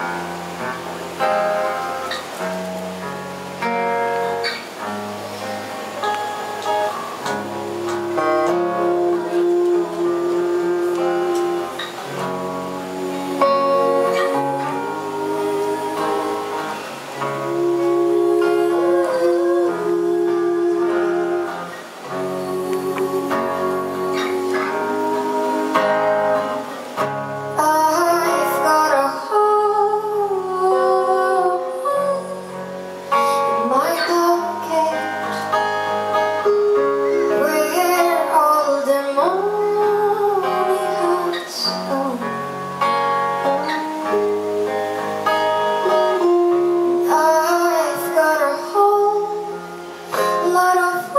I've lot of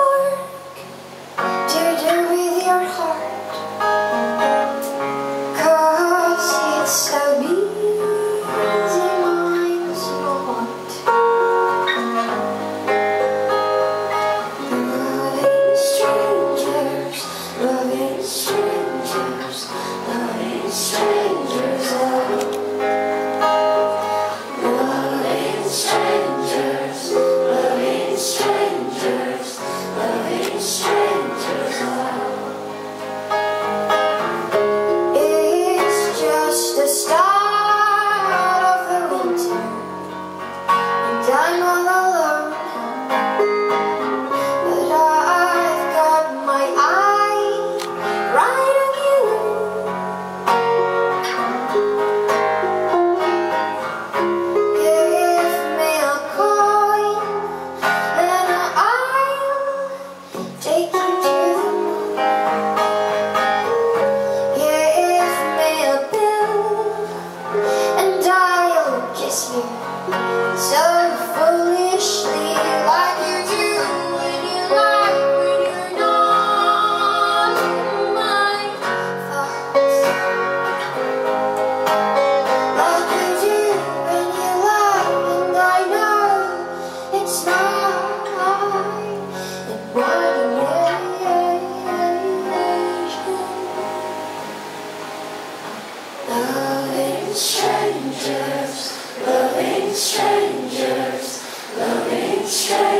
strangers, loving strangers, loving strangers.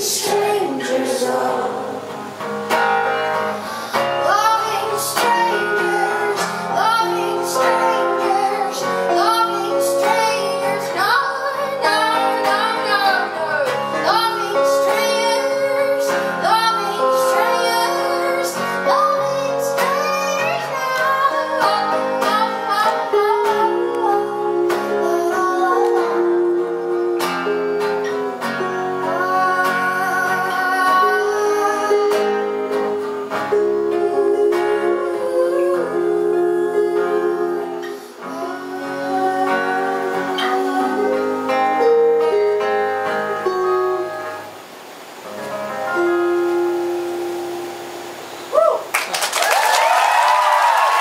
strength.